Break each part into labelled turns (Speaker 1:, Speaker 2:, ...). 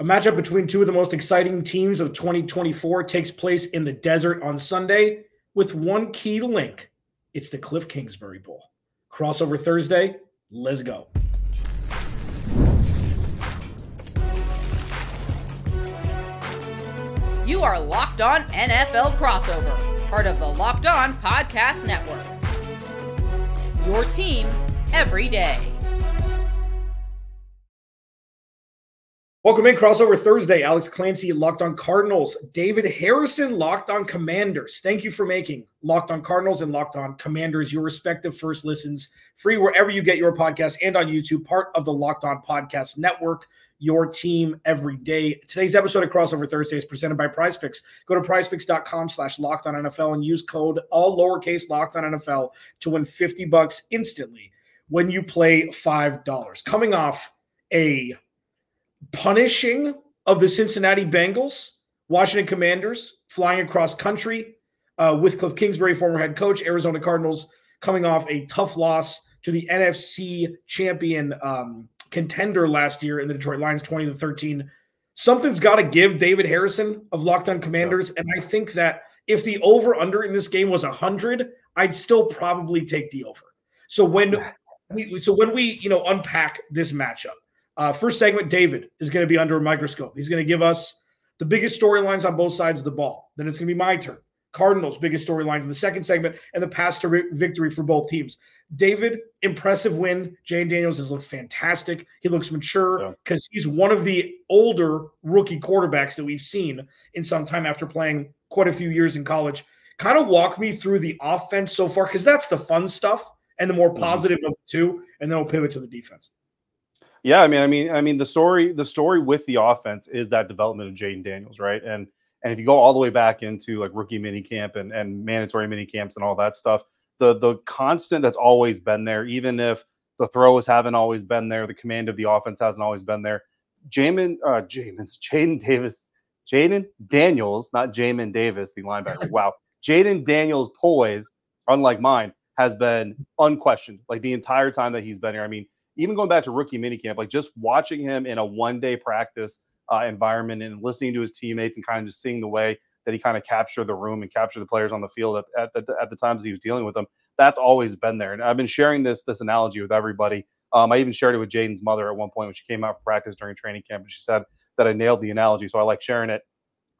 Speaker 1: A matchup between two of the most exciting teams of 2024 takes place in the desert on Sunday with one key link. It's the Kliff Kingsbury Bowl. Crossover Thursday. Let's go.
Speaker 2: You are Locked On NFL Crossover, part of the Locked On Podcast Network. Your team every day.
Speaker 1: Welcome in, Crossover Thursday. Alex Clancy, Locked On Cardinals. David Harrison, Locked On Commanders. Thank you for making Locked On Cardinals and Locked On Commanders your respective first listens free wherever you get your podcast and on YouTube, part of the Locked On Podcast Network, your team every day. Today's episode of Crossover Thursday is presented by Prize Picks. Go to prizepicks.com slash locked on NFL and use code all lowercase locked on NFL to win 50 bucks instantly when you play $5. Coming off a punishing of the Cincinnati Bengals, Washington Commanders flying across country uh, with Kliff Kingsbury, former head coach, Arizona Cardinals, coming off a tough loss to the NFC champion um, contender last year in the Detroit Lions, 20 to 13. Something's got to give David Harrison of Locked On Commanders. And I think that if the over under in this game was 100, I'd still probably take the over. So when we, so when we, you know, unpack this matchup, uh, first segment, David is going to be under a microscope. He's going to give us the biggest storylines on both sides of the ball. Then it's going to be my turn. Cardinals' biggest storylines in the second segment and the path to victory for both teams. David, impressive win. Jayden Daniels has looked fantastic. He looks mature because yeah. he's one of the older rookie quarterbacks that we've seen in some time after playing quite a few years in college. Kind of walk me through the offense so far because that's the fun stuff and the more mm-hmm. positive mm-hmm. of the two, and then we'll pivot to the defense.
Speaker 3: Yeah, I mean, I mean, I mean, the story, the story with the offense is that development of Jayden Daniels, right? And and if you go all the way back into like rookie mini camp and, and mandatory mini camps and all that stuff, the the constant that's always been there, even if the throws haven't always been there, the command of the offense hasn't always been there. Jamin, uh, Jamin's Jayden Davis, Jayden Daniels, not Jamin Davis, the linebacker. wow, Jayden Daniels' poise, unlike mine, has been unquestioned like the entire time that he's been here. I mean, even going back to rookie minicamp, like just watching him in a one day practice uh, environment and listening to his teammates and kind of just seeing the way that he kind of captured the room and captured the players on the field at, at, the, at the times he was dealing with them. That's always been there. And I've been sharing this this analogy with everybody. Um, I even shared it with Jayden's mother at one point when she came out for practice during training camp, and she said that I nailed the analogy. So I like sharing it.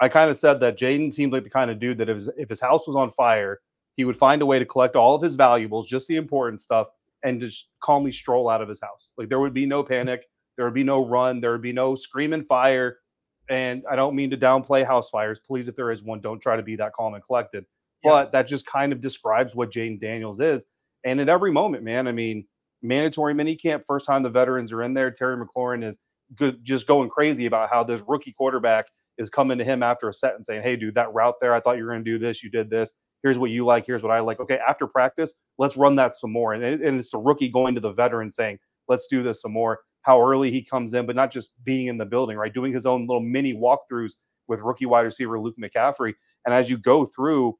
Speaker 3: I kind of said that Jayden seemed like the kind of dude that if his, if his house was on fire, he would find a way to collect all of his valuables, just the important stuff, and just calmly stroll out of his house. Like there would be no mm-hmm. panic, there would be no run, there would be no screaming fire. And I don't mean to downplay house fires. Please, if there is one, don't try to be that calm and collected. Yeah. But that just kind of describes what Jayden Daniels is. And at every moment, man, I mean, mandatory mini camp, first time the veterans are in there. Terry McLaurin is good, just going crazy about how this rookie quarterback is coming to him after a set and saying, Hey, dude, that route there, I thought you were going to do this. You did this here's what you like, here's what I like. Okay, after practice, let's run that some more. And, it, and it's the rookie going to the veteran saying, let's do this some more. How early he comes in, but not just being in the building, right? Doing his own little mini walkthroughs with rookie wide receiver Luke McCaffrey. And as you go through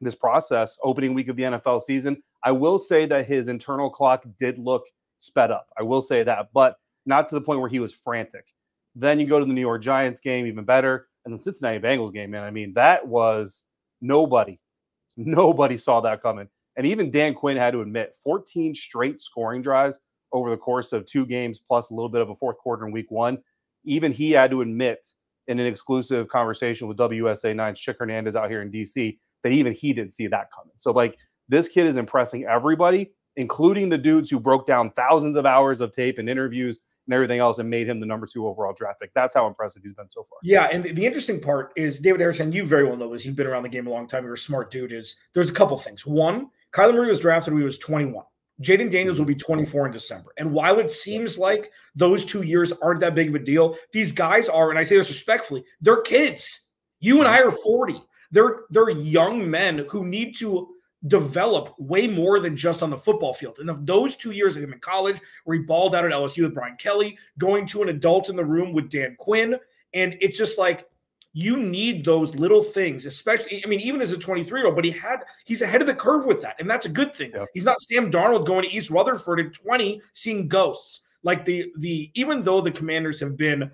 Speaker 3: this process, opening week of the NFL season, I will say that his internal clock did look sped up. I will say that, but not to the point where he was frantic. Then you go to the New York Giants game, even better. And the Cincinnati Bengals game, man. I mean, that was nobody Nobody saw that coming. And even Dan Quinn had to admit 14 straight scoring drives over the course of two games, plus a little bit of a fourth quarter in week one. Even he had to admit in an exclusive conversation with WSA 9's Chick Hernandez out here in DC that even he didn't see that coming. So, like, this kid is impressing everybody, including the dudes who broke down thousands of hours of tape and interviews and everything else and made him the number two overall draft pick. That's how impressive he's been so far.
Speaker 1: Yeah, and the, the interesting part is David Harrison. You very well know this. You've been around the game a long time. You're a smart dude. Is there's a couple things. One, Kyler Murray was drafted when he was 21. Jayden Daniels will be mm-hmm. 24 in December. And while it seems like those two years aren't that big of a deal, these guys are, and I say this respectfully, they're kids. You and mm-hmm. I are 40. They're they're young men who need to develop way more than just on the football field. And of those two years of him in college, where he balled out at LSU with Brian Kelly, going to an adult in the room with Dan Quinn, and it's just like you need those little things, especially. I mean, even as a 23 year old, but he had he's ahead of the curve with that, and that's a good thing. Yeah. He's not Sam Darnold going to East Rutherford at 20, seeing ghosts. Like the the even though the Commanders have been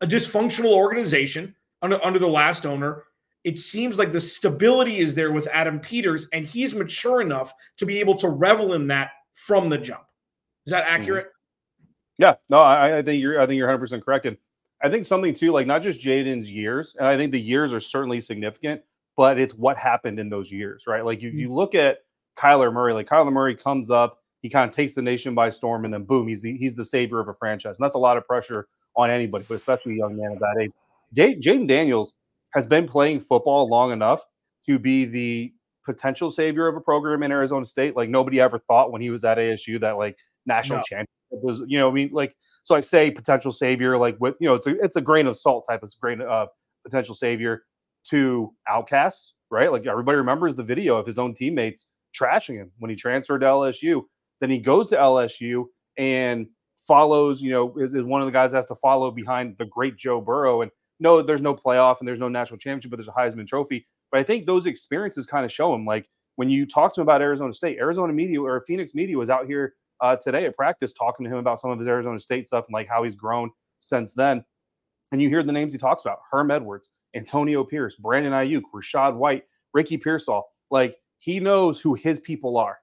Speaker 1: a dysfunctional organization under, under the last owner. It seems like the stability is there with Adam Peters, and he's mature enough to be able to revel in that from the jump. Is that mm-hmm. accurate?
Speaker 3: Yeah, no, I, I think you're. I think you're 100 percent correct, and I think something too, like not just Jayden's years, and I think the years are certainly significant, but it's what happened in those years, right? Like you, you mm-hmm. look at Kyler Murray, like Kyler Murray comes up, he kind of takes the nation by storm, and then boom, he's the he's the savior of a franchise, and that's a lot of pressure on anybody, but especially a young man of that age. Jayden Daniels has been playing football long enough to be the potential savior of a program in Arizona State. Like nobody ever thought when he was at ASU that like national no. championship was, you know, I mean, like so I say potential savior, like with you know, it's a it's a grain of salt type of grain uh potential savior to outcasts, right? Like everybody remembers the video of his own teammates trashing him when he transferred to LSU. Then he goes to LSU and follows, you know, is, is one of the guys that has to follow behind the great Joe Burrow. And no, there's no playoff and there's no national championship, but there's a Heisman Trophy. But I think those experiences kind of show him like when you talk to him about Arizona State, Arizona media or Phoenix media was out here uh, today at practice talking to him about some of his Arizona State stuff and like how he's grown since then. And you hear the names he talks about Herm Edwards, Antonio Pierce, Brandon Aiyuk, Rachaad White, Ricky Pearsall. Like he knows who his people are.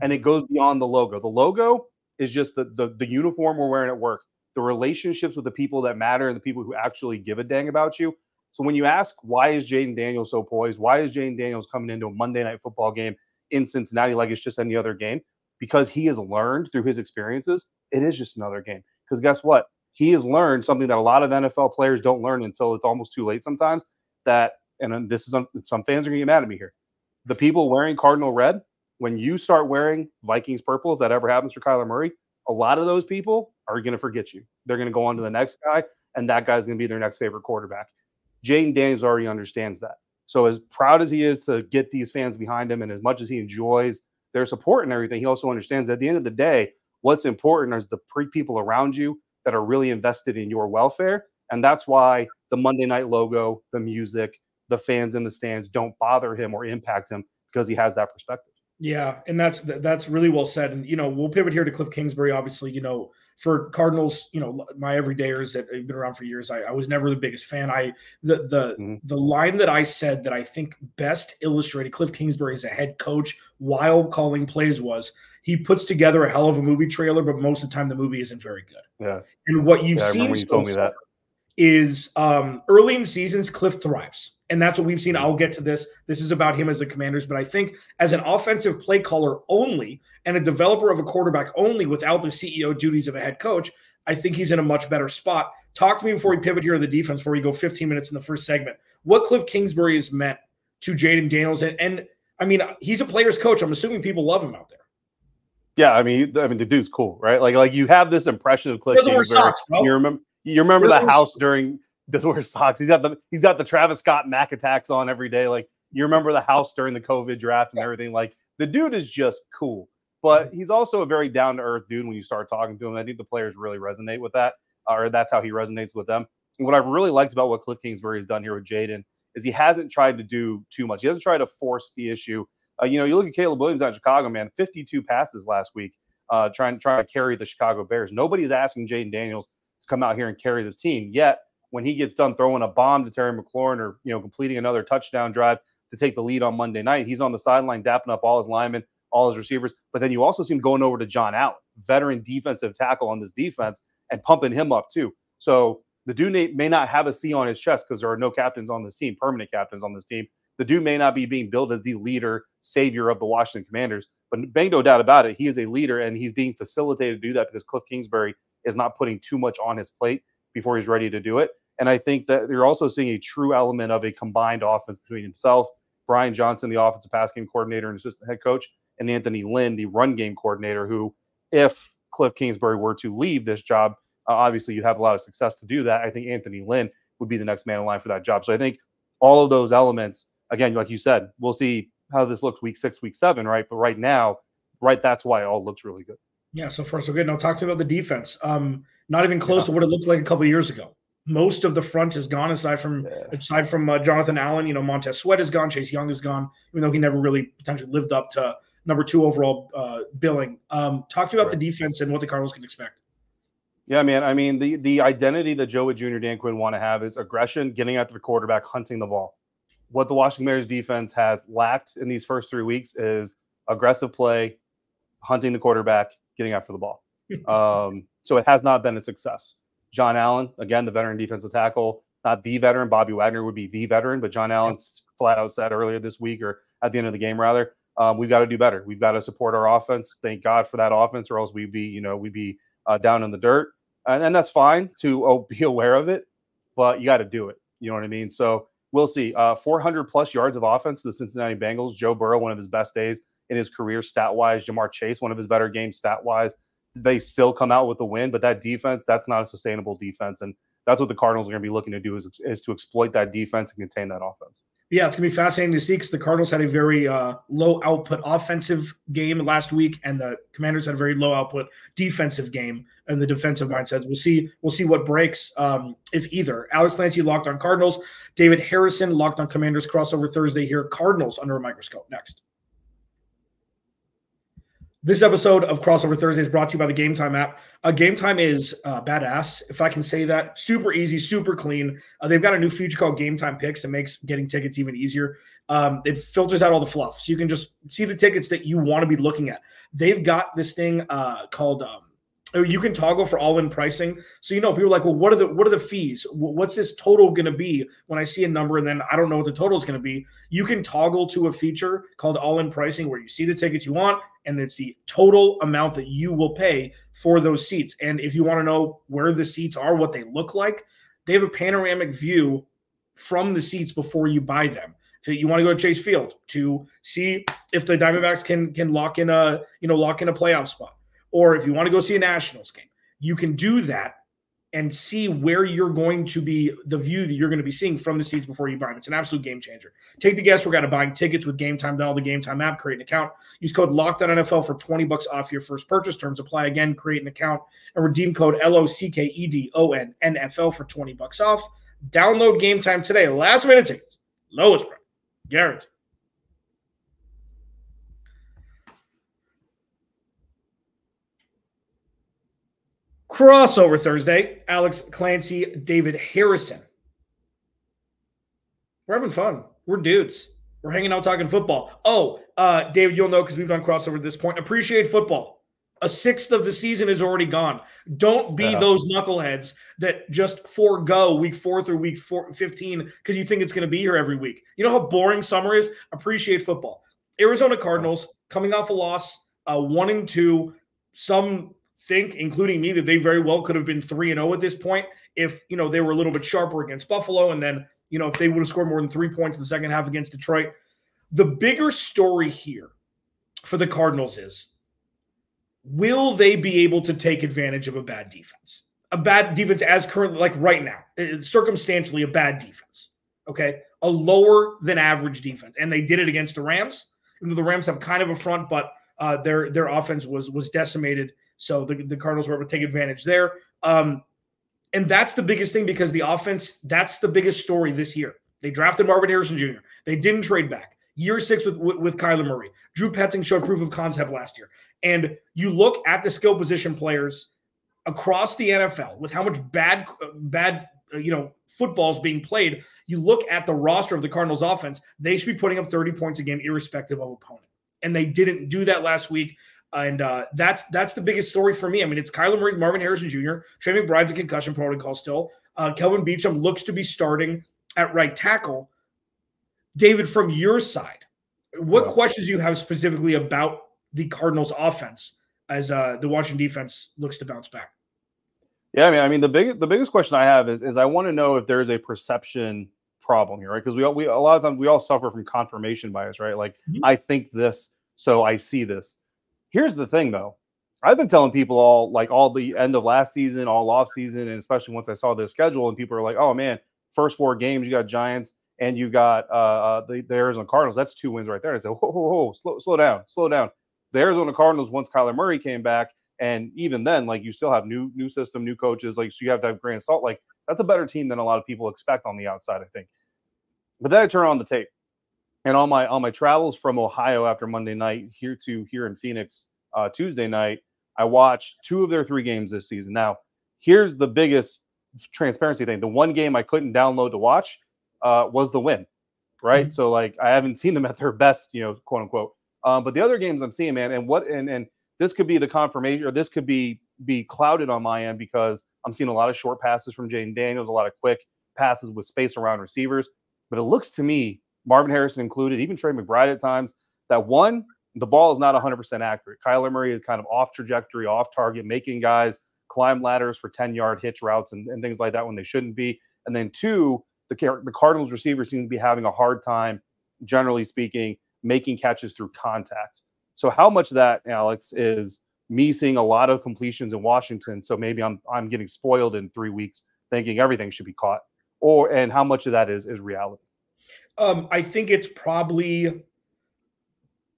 Speaker 3: And it goes beyond the logo. The logo is just the, the, the uniform we're wearing at work, the relationships with the people that matter and the people who actually give a dang about you. So when you ask why is Jayden Daniels so poised, why is Jayden Daniels coming into a Monday night football game in Cincinnati like it's just any other game? Because he has learned through his experiences, it is just another game. Because guess what? He has learned something that a lot of NFL players don't learn until it's almost too late sometimes. That, and uh, this is some fans are to get mad at me here. The people wearing Cardinal red, when you start wearing Vikings purple, if that ever happens for Kyler Murray, a lot of those people are going to forget you. They're going to go on to the mm-hmm. next guy, and that guy's going to be their next favorite quarterback. Jayden Daniels already understands that. So, as proud as he is to get these fans behind him, and as much as he enjoys their support and everything, he also understands that at the end of the day, what's important is the pre people around you that are really invested in your welfare. And that's why the Monday night logo, the music, the fans in the stands don't bother him or impact him because he has that perspective.
Speaker 1: Yeah, and that's that's really well said. And you know, we'll pivot here to Kliff Kingsbury. Obviously, you know, for Cardinals, you know, my everydayers that have been around for years, I, I was never the biggest fan. I the the mm-hmm. the line that I said that I think best illustrated Kliff Kingsbury as a head coach while calling plays was he puts together a hell of a movie trailer, but most of the time the movie isn't very good.
Speaker 3: Yeah.
Speaker 1: And what you've yeah, seen so far is um, early in seasons, Kliff thrives and that's what we've seen. I'll get to this. This is about him as the commanders, but I think as an offensive play caller only and a developer of a quarterback only without the CEO duties of a head coach, I think he's in a much better spot. Talk to me before we pivot here to the defense, before we go 15 minutes in the first segment. What Kliff Kingsbury has meant to Jayden Daniels. And, and I mean, he's a player's coach. I'm assuming people love him out there.
Speaker 3: Yeah, I mean, I mean, the dude's cool, right? Like, like you have this impression of Kliff Kingsbury. Socks, you remember, you remember the house during doesn't wear socks. He's got the he's got the Travis Scott Mac attacks on every day. Like you remember the house during the COVID draft and everything. Like the dude is just cool, but he's also a very down to earth dude when you start talking to him. I think the players really resonate with that, or that's how he resonates with them. And what I've really liked about what Kliff Kingsbury has done here with Jayden is he hasn't tried to do too much. He hasn't tried to force the issue. Uh, you know, you look at Caleb Williams out in Chicago, man, 52 passes last week, uh, trying trying to carry the Chicago Bears. Nobody's asking Jayden Daniels to come out here and carry this team yet when he gets done throwing a bomb to Terry McLaurin or you know completing another touchdown drive to take the lead on Monday night, he's on the sideline dapping up all his linemen, all his receivers. But then you also see him going over to John Allen, veteran defensive tackle on this defense, and pumping him up too. So the dude may not have a C on his chest because there are no captains on this team, permanent captains on this team. The dude may not be being billed as the leader, savior of the Washington Commanders, but bang no doubt about it, he is a leader and he's being facilitated to do that because Kliff Kingsbury is not putting too much on his plate before he's ready to do it. And I think that you're also seeing a true element of a combined offense between himself, Brian Johnson, the offensive pass game coordinator and assistant head coach, and Anthony Lynn, the run game coordinator, who, if Kliff Kingsbury were to leave this job, uh, obviously you'd have a lot of success to do that. I think Anthony Lynn would be the next man in line for that job. So I think all of those elements, again, like you said, we'll see how this looks week six, week seven, right? But right now, right, that's why it all looks really good.
Speaker 1: Yeah, so far so good. Now talk to me about the defense. Um, not even close yeah. to what it looked like a couple years ago. Most of the front is gone, aside from yeah. aside from uh, Jonathan Allen. You know, Montez Sweat is gone. Chase Young is gone, even though he never really potentially lived up to number two overall uh, billing. Um, talk to me about right. the defense and what the Cardinals can expect.
Speaker 3: Yeah, man. I mean, the the identity that Joe Whitt Jr. Dan Quinn want to have is aggression, getting after the quarterback, hunting the ball. What the Washington Bears defense has lacked in these first three weeks is aggressive play, hunting the quarterback, getting after the ball. um, so it has not been a success. John Allen, again, the veteran defensive tackle, not the veteran. Bobby Wagner would be the veteran, but John Allen flat out said earlier this week or at the end of the game, rather, um, we've got to do better. We've got to support our offense. Thank God for that offense, or else we'd be, you know, we'd be uh, down in the dirt and, and that's fine to oh, be aware of it, but you got to do it. You know what I mean? So we'll see. Uh, 400 plus yards of offense to the Cincinnati Bengals. Joe Burrow, one of his best days in his career stat wise. Ja'Marr Chase, one of his better games stat wise. They still come out with a win, but that defense, that's not a sustainable defense. And that's what the Cardinals are going to be looking to do is, is to exploit that defense and contain that offense
Speaker 1: yeah, it's gonna be fascinating to see because the Cardinals had a very uh, low output offensive game last week, and the Commanders had a very low output defensive game and the defensive mindsets. We'll see. We'll see what breaks um, if either. Alex Clancy locked on Cardinals. David Harrison locked on Commanders. Crossover Thursday here. Cardinals under a microscope next. This episode of Crossover Thursday is brought to you by the Game Time app. Uh, Game Time is uh, badass, if I can say that. Super easy, super clean. Uh, they've got a new feature called Game Time Picks that makes getting tickets even easier. Um, it filters out all the fluff, so you can just see the tickets that you want to be looking at. They've got this thing uh, called um, you can toggle for all-in pricing. So you know, people are like, well, what are the what are the fees? What's this total going to be when I see a number and then I don't know what the total is going to be? You can toggle to a feature called all-in pricing where you see the tickets you want and it's the total amount that you will pay for those seats. And if you want to know where the seats are, what they look like, they have a panoramic view from the seats before you buy them. So you want to go to Chase Field to see if the Diamondbacks can can lock in a you know lock in a playoff spot or if you want to go see a Nationals game, you can do that and see where you're going to be the view that you're going to be seeing from the seats before you buy them. It's an absolute game changer. Take the guesswork out of buying tickets with Game Time. Download the Game Time app, create an account. Use code NFL for 20 bucks off your first purchase. Terms apply again. Create an account and redeem code L-O-C-K-E-D-O-N-N-F-L for 20 bucks off. Download Game Time today. Last minute tickets, lowest price, guaranteed. Crossover Thursday. Alex Clancy, David Harrison. We're having fun. We're dudes. We're hanging out talking football. Oh, uh, David, you'll know because we've done crossover at this point. Appreciate football. A sixth of the season is already gone. Don't be those knuckleheads that just forego week four through week four, 15 because you think it's going to be here every week. You know how boring summer is? Appreciate football. Arizona Cardinals coming off a loss, uh, one and two. Some think, including me, that they very well could have been three and zero oh at this point if you know they were a little bit sharper against Buffalo, and then you know if they would have scored more than three points in the second half against Detroit. The bigger story here for the Cardinals is will they be able to take advantage of a bad defense? A bad defense as currently, like right now, circumstantially, a bad defense. Okay. A lower than average defense. And they did it against the Rams. The Rams have kind of a front, but uh, their their offense was was decimated so the, the Cardinals were able to take advantage there. Um, and that's the biggest thing because the offense, that's the biggest story this year. They drafted Marvin Harrison Jr. They didn't trade back. Year six with, with, with Kyler Murray. Drew Petzing showed proof of concept last year. And you look at the skill position players across the NFL with how much bad, bad, uh, you know, football's being played. You look at the roster of the Cardinals offense, they should be putting up 30 points a game, irrespective of opponent. And they didn't do that last week. And uh, that's that's the biggest story for me. I mean, it's Kyler Murray, Marvin Harrison Jr., Trey McBride's a concussion protocol still. Uh, Kelvin Beachum looks to be starting at right tackle. David, from your side, what questions do you have specifically about the Cardinals' offense as uh, the Washington defense looks to bounce back?
Speaker 3: Yeah, I mean, I mean, the big the biggest question I have is is I want to know if there is a perception problem here, right? Because we all we a lot of times we all suffer from confirmation bias, right? Like mm-hmm. I think this, so I see this. Here's the thing, though. I've been telling people all like all the end of last season, all off season, and especially once I saw the schedule, and people are like, "Oh man, first four games you got Giants and you got uh, uh the, the Arizona Cardinals. That's two wins right there." I said, "Whoa, whoa, whoa, slow, slow down, slow down." The Arizona Cardinals once Kyler Murray came back, and even then, like you still have new new system, new coaches. Like so, you have to have grain of salt. Like that's a better team than a lot of people expect on the outside, I think. But then I turn on the tape, and on my on my travels from Ohio after Monday night here to here in Phoenix uh, Tuesday night, I watched two of their three games this season. Now, here's the biggest transparency thing: the one game I couldn't download to watch uh, was the win, right? Mm-hmm. So like I haven't seen them at their best, you know, quote unquote. Um, but the other games I'm seeing, man, and what and and this could be the confirmation, or this could be be clouded on my end because I'm seeing a lot of short passes from Jayden Daniels, a lot of quick passes with space around receivers. But it looks to me, Marvin Harrison included, even Trey McBride at times, that one, the ball is not 100% accurate. Kyler Murray is kind of off trajectory, off target, making guys climb ladders for 10 yard hitch routes and, and things like that when they shouldn't be. And then two, the, the Cardinals receivers seem to be having a hard time, generally speaking, making catches through contact. So how much of that, Alex, is me seeing a lot of completions in Washington. So maybe I'm I'm getting spoiled in three weeks thinking everything should be caught. Or and how much of that is is reality?
Speaker 1: Um, I think it's probably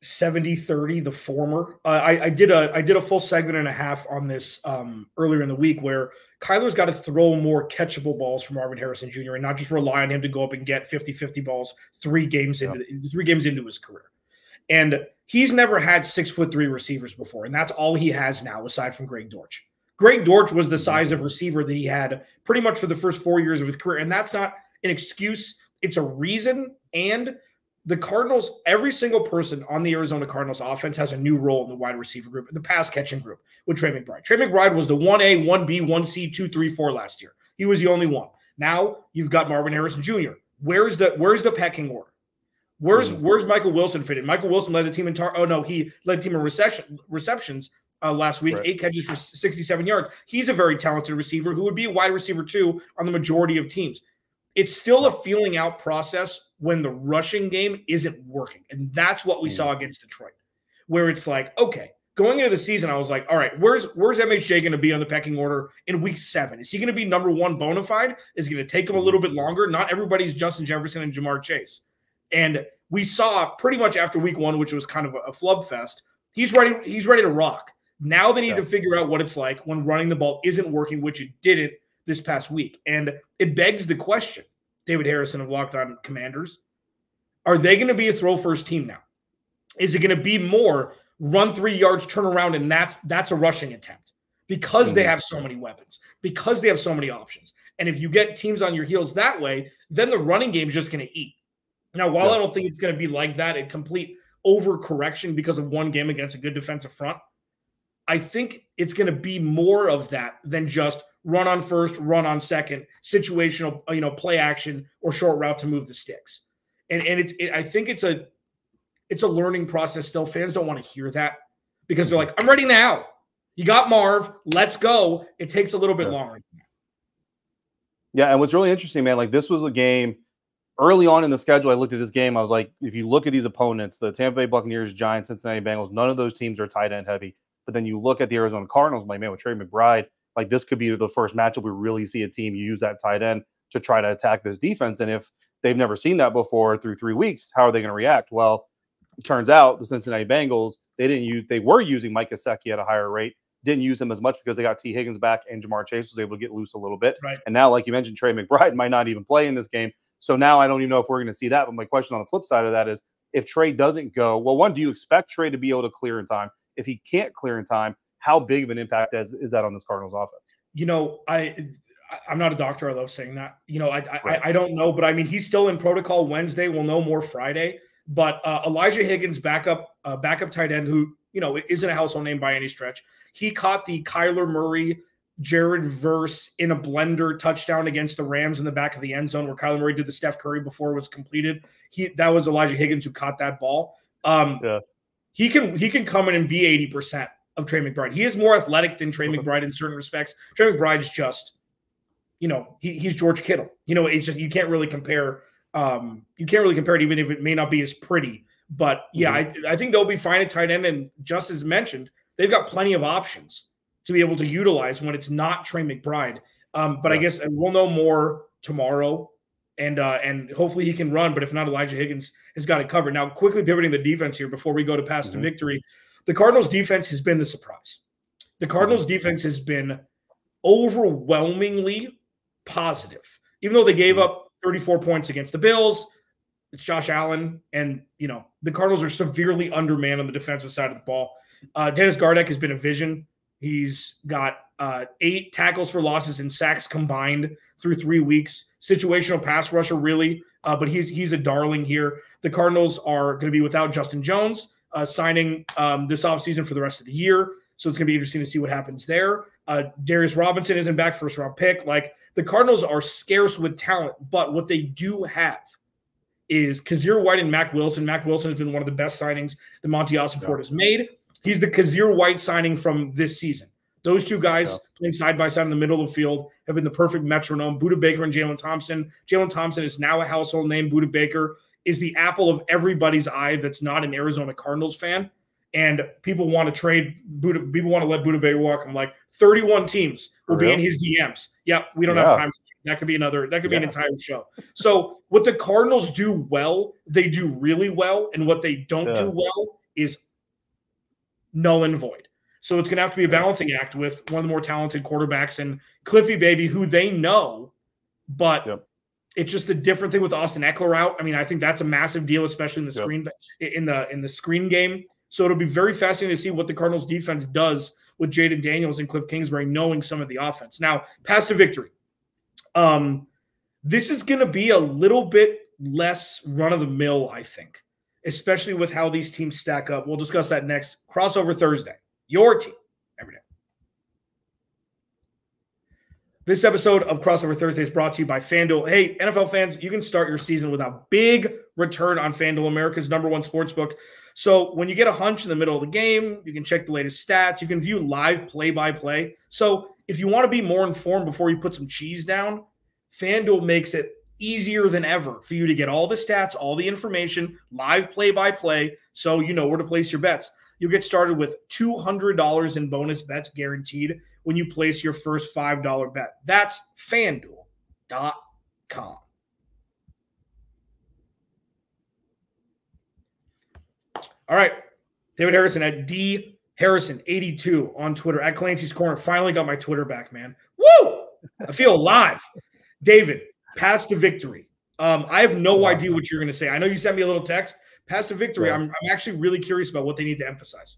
Speaker 1: 70 30 the former. Uh, I, I, did a i did a full segment and a half on this um, earlier in the week where kyler's got to throw more catchable balls from marvin harrison jr and not just rely on him to go up and get 50 50 balls three games into three games into his career. And he's never had six foot three receivers before and that's all he has now aside from greg dortch. Greg dortch was the size of receiver that he had pretty much for the first four years of his career and that's not an excuse it's a reason and the Cardinals, every single person on the Arizona Cardinals offense has a new role in the wide receiver group, the pass catching group with Trey McBride. Trey McBride was the 1A, 1B, 1C, 2, 3, 4 last year. He was the only one. Now you've got Marvin Harrison Jr. Where's the where's the pecking order? Where's mm-hmm. where's Michael Wilson fit in? Michael Wilson led the team in tar- oh no, he led the team in reception, receptions uh, last week, right. eight catches for 67 yards. He's a very talented receiver who would be a wide receiver too on the majority of teams. It's still a feeling out process when the rushing game isn't working. And that's what we saw against Detroit, where it's like, okay, going into the season, I was like, all right, where's where's MHJ going to be on the pecking order in week seven? Is he going to be number one bona fide? Is it going to take him a mm-hmm. little bit longer? Not everybody's Justin Jefferson and Ja'Marr Chase. And we saw pretty much after week one, which was kind of a, a flub fest, he's ready, he's ready to rock. Now they need yeah. to figure out what it's like when running the ball isn't working, which it didn't this past week. And it begs the question David Harrison of Locked On Commanders. Are they going to be a throw first team now? Is it going to be more run three yards, turn around, and that's that's a rushing attempt because they mm-hmm. have so many weapons, because they have so many options. And if you get teams on your heels that way, then the running game is just going to eat. Now, while yeah. I don't think it's going to be like that, a complete overcorrection because of one game against a good defensive front, I think it's going to be more of that than just run on first, run on second, situational, uh, you know, play action or short route to move the sticks. And and it's it, I think it's a it's a learning process still. Fans don't want to hear that because they're like, I'm ready now. You got Marv, let's go. It takes a little bit longer.
Speaker 3: Yeah, and what's really interesting, man, like this was a game early on in the schedule. I looked at this game. I was like, if you look at these opponents, the Tampa Bay Buccaneers, Giants, Cincinnati Bengals, none of those teams are tight end heavy. But then you look at the Arizona Cardinals, like man, with Trey McBride, like this could be the first matchup we really see a team use that tight end to try to attack this defense. And if they've never seen that before through three weeks, how are they going to react? Well, it turns out the Cincinnati Bengals they didn't use they were using Mike Gesicki at a higher rate, didn't use him as much because they got Tee Higgins back and Ja'Marr Chase was able to get loose a little bit.
Speaker 1: Right.
Speaker 3: And now, like you mentioned, Trey McBride might not even play in this game. So now I don't even know if we're going to see that. But my question on the flip side of that is if Trey doesn't go, well, one, do you expect Trey to be able to clear in time? If he can't clear in time, how big of an impact is, is that on this Cardinals offense?
Speaker 1: You know, I I'm not a doctor. I love saying that. You know, I right. I, I, don't know, but I mean, he's still in protocol Wednesday. We'll know more Friday. But uh, Elijah Higgins, backup uh, backup tight end, who you know isn't a household name by any stretch. He caught the Kyler Murray, Jared Verse in a blender touchdown against the Rams in the back of the end zone, where Kyler Murray did the Steph Curry before it was completed. He that was Elijah Higgins who caught that ball. Um, yeah. He can he can come in and be eighty percent of Trey McBride. He is more athletic than Trey McBride in certain respects. Trey McBride's just, you know, he, he's George Kittle. You know, it's just you can't really compare. Um, you can't really compare it, even if it may not be as pretty. But yeah, mm-hmm. I, I think they'll be fine at tight end. And just as mentioned, they've got plenty of options to be able to utilize when it's not Trey McBride. Um, but yeah. I guess we'll know more tomorrow, and uh, and hopefully he can run. But if not, Elijah Higgins has got it covered. Now, quickly pivoting the defense here before we go to pass mm-hmm. to victory the Cardinals defense has been the surprise. The Cardinals defense has been overwhelmingly positive. Even though they gave up 34 points against the Bills, it's Josh Allen, and you know the Cardinals are severely undermanned on the defensive side of the ball. Uh, Dennis Gardeck has been a vision He's got uh, eight tackles for losses and sacks combined through three weeks. Situational pass rusher, really, uh, but he's he's a darling here. The Cardinals are going to be without Justin Jones, uh, signing um, this offseason for the rest of the year. So it's going to be interesting to see what happens there. Uh, Darius Robinson isn't back, first round pick. Like the Cardinals are scarce with talent, but what they do have is Kyzir White and Mack Wilson. Mack Wilson has been one of the best signings that Monti Ossenfort yeah. has made. He's the Kyzir White signing from this season. Those two guys yeah. playing side by side in the middle of the field have been the perfect metronome. Budda Baker and Jalen Thompson. Jalen Thompson is now a household name. Budda Baker is the apple of everybody's eye that's not an Arizona Cardinals fan. And people want to trade Budda, people want to let Budda Bay walk. I'm like, 31 teams will be in his DMs. Yep, we don't yeah. have time. That could be another, that could yeah. be an entire show. So what the Cardinals do well, they do really well. And what they don't do well is null and void. So it's going to have to be a balancing act with one of the more talented quarterbacks and Cliffy Baby, who they know, but yep. It's just a different thing with Austin Ekeler out. I mean, I think that's a massive deal, especially in the screen yep. in the in the screen game. So it'll be very fascinating to see what the Cardinals defense does with Jayden Daniels and Kliff Kingsbury knowing some of the offense. Now, past to victory. Um, this is going to be a little bit less run of the mill, I think, especially with how these teams stack up. We'll discuss that next. Crossover Thursday. Your team every day. This episode of Crossover Thursday is brought to you by FanDuel. Hey, NFL fans, you can start your season with a big return on FanDuel, America's number one sports book. So when you get a hunch in the middle of the game, you can check the latest stats. You can view live play by play. So if you want to be more informed before you put some cheese down, FanDuel makes it easier than ever for you to get all the stats, all the information, live play by play, so you know where to place your bets. You'll get started with $200 in bonus bets guaranteed when you place your first $5 bet. That's fanduel.com. All right. David Harrison at D Harrison82 on Twitter at Clancy's Corner. Finally got my Twitter back, man. Woo! I feel alive. David, pass to victory. Um, I have no idea what you're going to say. I know you sent me a little text. Pass to victory. I'm, I'm actually really curious about what they need to emphasize.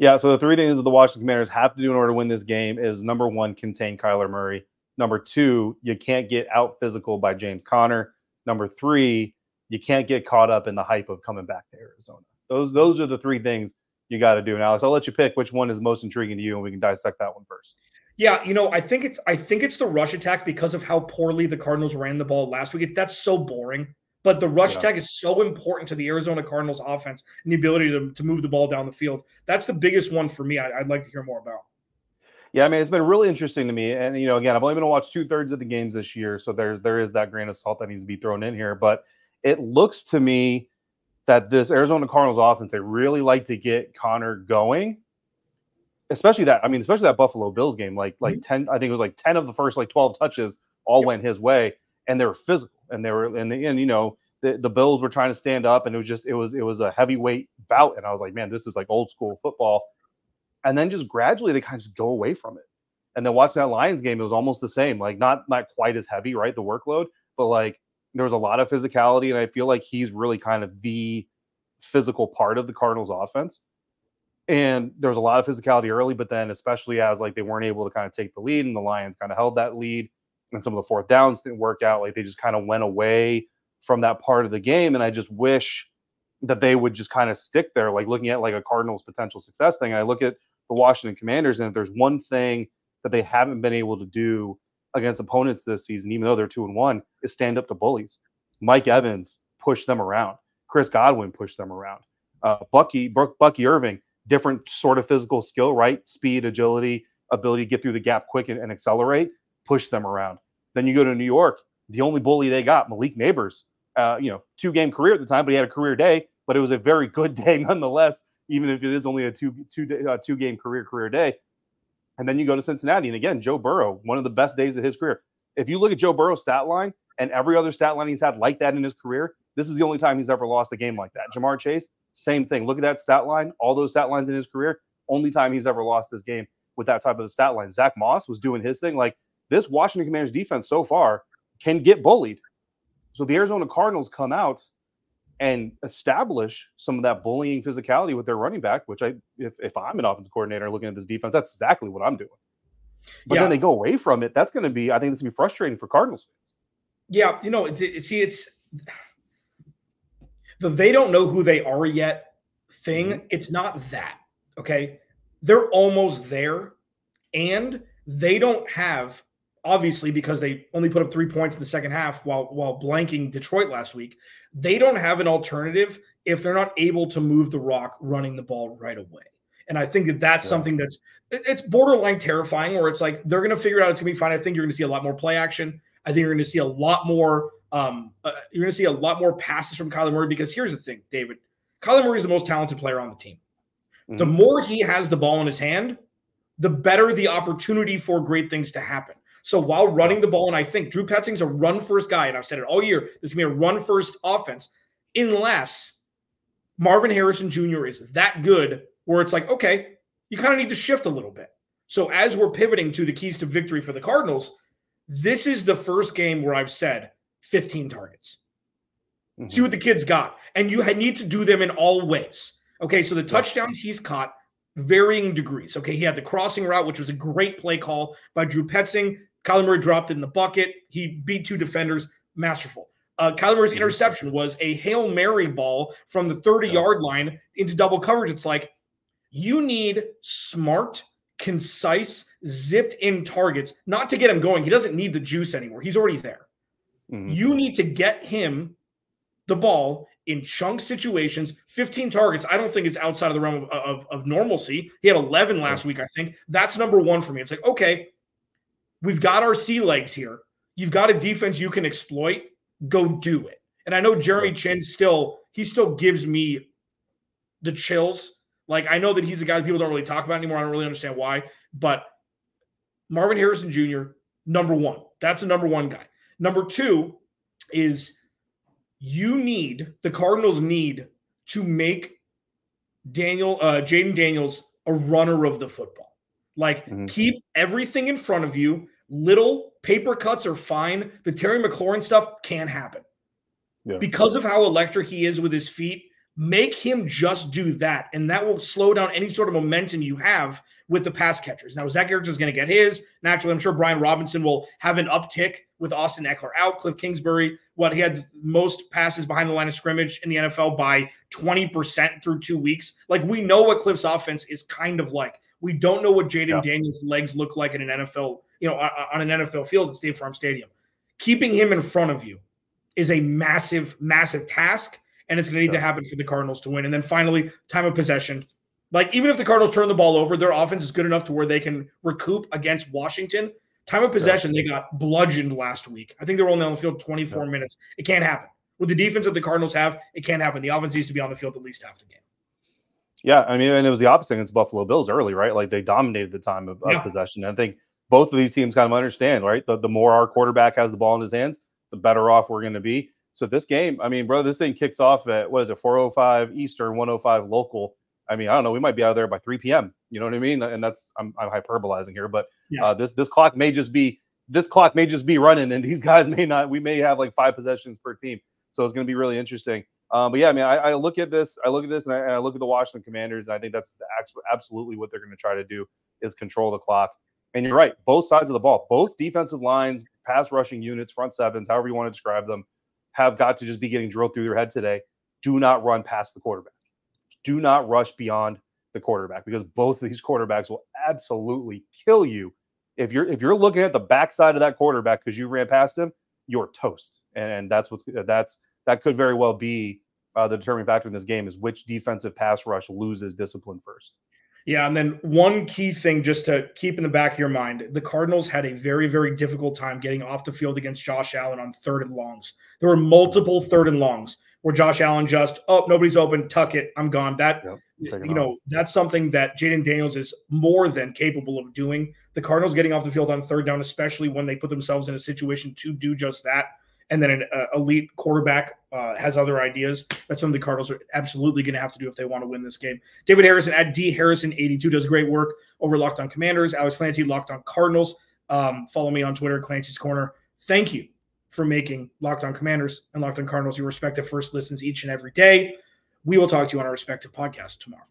Speaker 3: Yeah, so the three things that the Washington Commanders have to do in order to win this game is number one, contain Kyler Murray. Number two, you can't get out physical by James Conner. Number three, you can't get caught up in the hype of coming back to Arizona. Those those are the three things you got to do. And Alex, I'll let you pick which one is most intriguing to you, and we can dissect that one first.
Speaker 1: Yeah, you know, I think it's I think it's the rush attack because of how poorly the Cardinals ran the ball last week. That's so boring. But the rush yeah. attack is so important to the Arizona Cardinals offense and the ability to, to move the ball down the field. That's the biggest one for me. I, would like to hear more about.
Speaker 3: Yeah, I mean, it's been really interesting to me. And, you know, again, I've only been to watch two thirds of the games this year. So there's, there is that grain of salt that needs to be thrown in here. But it looks to me that this Arizona Cardinals offense, they really like to get Conner going. Especially that, I mean, especially that Buffalo Bills game, like like mm-hmm. 10, I think it was like 10 of the first like 12 touches all yep. went his way and they were physical and they were and the and you know the, the Bills were trying to stand up and it was just it was it was a heavyweight bout and I was like man this is like old school football. And then just gradually they kind of just go away from it. And then watching that Lions game it was almost the same like not not quite as heavy right the workload but like there was a lot of physicality and I feel like he's really kind of the physical part of the Cardinals offense. And there was a lot of physicality early but then especially as like they weren't able to kind of take the lead and the Lions kind of held that lead and some of the fourth downs didn't work out. Like they just kind of went away from that part of the game. And I just wish that they would just kind of stick there, like looking at like a Cardinals potential success thing. I look at the Washington Commanders, and if there's one thing that they haven't been able to do against opponents this season, even though they're two and one, is stand up to bullies. Mike Evans pushed them around. Chris Godwin pushed them around. Uh, Bucky Bucky Irving, different sort of physical skill, right? Speed, agility, ability to get through the gap quick and, and accelerate push them around. Then you go to New York, the only bully they got, Malik Nabers, uh, you know, two game career at the time, but he had a career day, but it was a very good day nonetheless, even if it is only a two two uh, two game career career day. And then you go to Cincinnati, and again, Joe Burrow, one of the best days of his career. If you look at Joe Burrow's stat line and every other stat line he's had like that in his career, this is the only time he's ever lost a game like that. Ja'Marr Chase, same thing. Look at that stat line, all those stat lines in his career. Only time he's ever lost this game with that type of a stat line. Zach Moss was doing his thing. Like this Washington Commanders defense so far can get bullied. So the Arizona Cardinals come out and establish some of that bullying physicality with their running back, which I, if, if I'm an offensive coordinator looking at this defense, that's exactly what I'm doing. But yeah. then they go away from it. That's going to be, I think, this going to be frustrating for Cardinals fans.
Speaker 1: Yeah, you know, see, it's the they don't know who they are yet thing. Mm-hmm. It's not that okay. They're almost there, and they don't have obviously because they only put up three points in the second half while while blanking Detroit last week. They don't have an alternative if they're not able to move the rock running the ball right away. And I think that that's yeah. something that's it's borderline terrifying. Where it's like they're going to figure it out. It's going to be fine. I think you're going to see a lot more play action. I think you're going to see a lot more. Um, uh, you're going to see a lot more passes from Kyler Murray because here's the thing, David. Kyler Murray is the most talented player on the team. Mm-hmm. The more he has the ball in his hand, the better the opportunity for great things to happen. So while running the ball, and I think Drew Petzing's a run first guy, and I've said it all year, this is gonna be a run first offense, unless Marvin Harrison Jr. is that good, where it's like, okay, you kind of need to shift a little bit. So as we're pivoting to the keys to victory for the Cardinals, this is the first game where I've said 15 targets. Mm-hmm. See what the kids got. And you need to do them in all ways. Okay, so the touchdowns he's caught, varying degrees. Okay, he had the crossing route, which was a great play call by Drew Petzing. Kyler Murray dropped it in the bucket. He beat two defenders. Masterful. Uh, Kyler Murray's mm-hmm. interception was a Hail Mary ball from the 30 yard line into double coverage. It's like you need smart, concise, zipped in targets, not to get him going. He doesn't need the juice anymore. He's already there. Mm-hmm. You need to get him the ball in chunk situations, 15 targets. I don't think it's outside of the realm of, of, of normalcy. He had 11 last week, I think. That's number one for me. It's like, okay, we've got our sea legs here. You've got a defense you can exploit. Go do it. And I know Jeremy Chinn still, he still gives me the chills. Like, I know that he's a guy that people don't really talk about anymore. I don't really understand why. But Marvin Harrison Jr., number one. That's a number one guy. Number two is you need the Cardinals need to make Daniel uh Jayden Daniels a runner of the football. Like mm-hmm. keep everything in front of you. Little paper cuts are fine. The Terry McLaurin stuff can't happen. Yeah. Because of how electric he is with his feet, make him just do that. And that will slow down any sort of momentum you have with the pass catchers. Now, Zach Ertz is going to get his. Naturally, I'm sure Brian Robinson will have an uptick with Austin Ekeler out. Kliff Kingsbury, what he had most passes behind the line of scrimmage in the NFL by 20% through two weeks. Like we know what Kliff's offense is kind of like. We don't know what Jayden yeah. Daniels' legs look like in an NFL, you know, on an NFL field at State Farm Stadium. Keeping him in front of you is a massive, massive task and it's going to need yeah. to happen for the Cardinals to win. And then finally, time of possession. Like even if the Cardinals turn the ball over, their offense is good enough to where they can recoup against Washington. Time of possession, yeah. they got bludgeoned last week. I think they were only on the field 24 yeah. minutes. It can't happen. With the defense that the Cardinals have, it can't happen. The offense needs to be on the field at least half the game.
Speaker 3: Yeah, I mean, and it was the opposite against Buffalo Bills early, right? Like they dominated the time of, of possession. And I think both of these teams kind of understand, right? The, the more our quarterback has the ball in his hands, the better off we're going to be. So this game, I mean, bro, this thing kicks off at what is it, 405 Eastern, 105 local. I mean, I don't know, we might be out of there by 3 p.m. You know what I mean? And that's I'm, I'm hyperbolizing here, but yeah. uh, this this clock may just be this clock may just be running, and these guys may not. We may have like five possessions per team, so it's going to be really interesting. Um, but yeah, I mean, I, I, look at this, I look at this, and I, and I, look at the Washington Commanders, and I think that's absolutely what they're going to try to do is control the clock. And you're right, both sides of the ball, both defensive lines, pass rushing units, front sevens, however you want to describe them, have got to just be getting drilled through their head today. Do not run past the quarterback. Do not rush beyond the quarterback because both of these quarterbacks will absolutely kill you. If you're if you're looking at the backside of that quarterback because you ran past him, you're toast. And, that's what's that's that could very well be uh, the determining factor in this game is which defensive pass rush loses discipline first.
Speaker 1: Yeah, and then one key thing just to keep in the back of your mind the Cardinals had a very, very difficult time getting off the field against Josh Allen on third and longs. There were multiple third and longs where Josh Allen just, oh, nobody's open, tuck it, I'm gone. That, yep, you know, that's something that Jayden Daniels is more than capable of doing. The Cardinals getting off the field on third down, especially when they put themselves in a situation to do just that and then an uh, elite quarterback uh, has other ideas. That's something the Cardinals are absolutely going to have to do if they want to win this game. David Harrison at D Harrison 82 does great work over Locked On Commanders. Alex Clancy, Locked On Cardinals. Um, follow me on Twitter, Clancy's Corner. Thank you for making Locked On Commanders and Locked On Cardinals your respective first listens each and every day. We will talk to you on our respective podcast tomorrow.